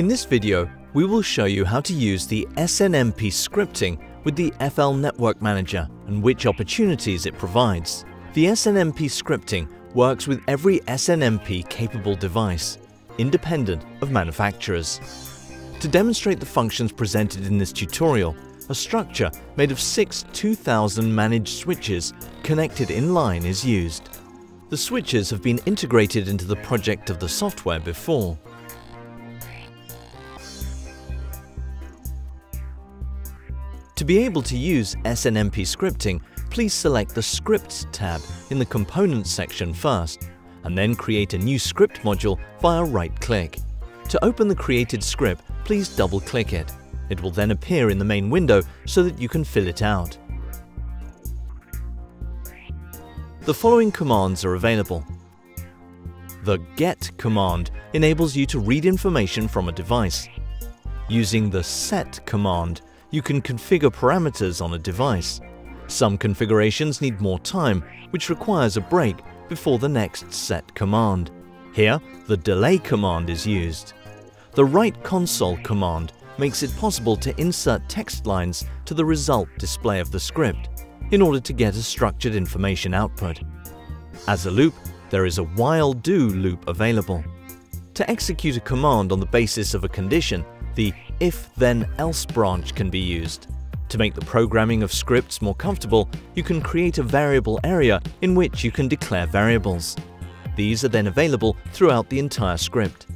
In this video, we will show you how to use the SNMP scripting with the FL Network Manager and which opportunities it provides. The SNMP scripting works with every SNMP capable device, independent of manufacturers. To demonstrate the functions presented in this tutorial, a structure made of six 2000 managed switches connected in line is used. The switches have been integrated into the project of the software before. To be able to use SNMP scripting, please select the Scripts tab in the Components section first, and then create a new script module via right-click. To open the created script, please double-click it. It will then appear in the main window so that you can fill it out. The following commands are available. The GET command enables you to read information from a device. Using the SET command, you can configure parameters on a device. Some configurations need more time, which requires a break before the next set command. Here, the delay command is used. The write console command makes it possible to insert text lines to the result display of the script in order to get a structured information output. As a loop, there is a while do loop available. To execute a command on the basis of a condition, the if-then-else branch can be used. To make the programming of scripts more comfortable, you can create a variable area in which you can declare variables. These are then available throughout the entire script.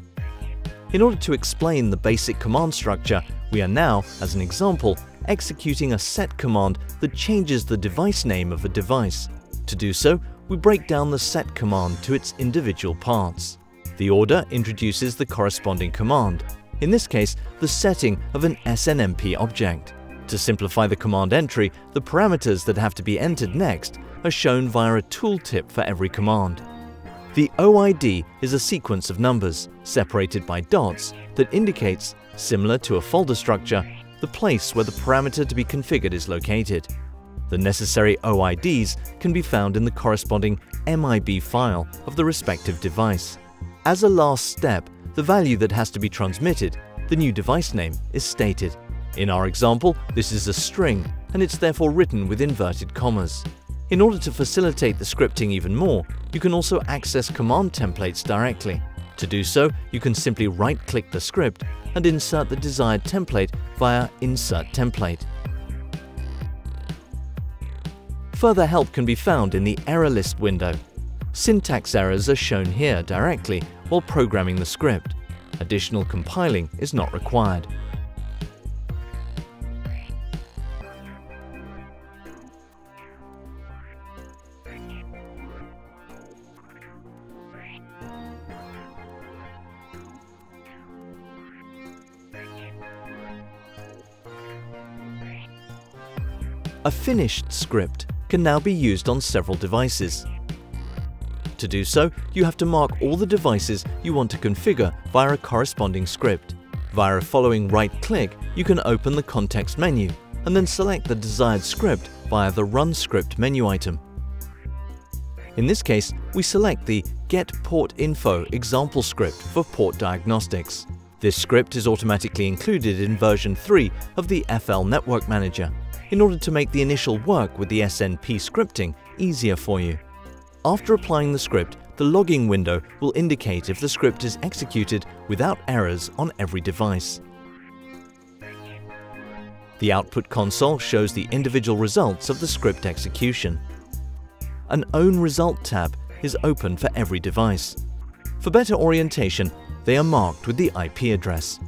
In order to explain the basic command structure, we are now, as an example, executing a set command that changes the device name of a device. To do so, we break down the set command to its individual parts. The order introduces the corresponding command, in this case, the setting of an SNMP object. To simplify the command entry, the parameters that have to be entered next are shown via a tooltip for every command. The OID is a sequence of numbers, separated by dots, that indicates, similar to a folder structure, the place where the parameter to be configured is located. The necessary OIDs can be found in the corresponding MIB file of the respective device. As a last step, the value that has to be transmitted, the new device name, is stated. In our example, this is a string, and it's therefore written with inverted commas. In order to facilitate the scripting even more, you can also access command templates directly. To do so, you can simply right-click the script and insert the desired template via Insert Template. Further help can be found in the Error List window. Syntax errors are shown here directly while programming the script. Additional compiling is not required. A finished script can now be used on several devices. To do so, you have to mark all the devices you want to configure via a corresponding script. Via a following right-click, you can open the context menu and then select the desired script via the Run Script menu item. In this case, we select the Get Port Info example script for port diagnostics. This script is automatically included in version 3 of the FL Network Manager in order to make the initial work with the SNMP scripting easier for you. After applying the script, the logging window will indicate if the script is executed without errors on every device. The output console shows the individual results of the script execution. An Own Result tab is open for every device. For better orientation, they are marked with the IP address.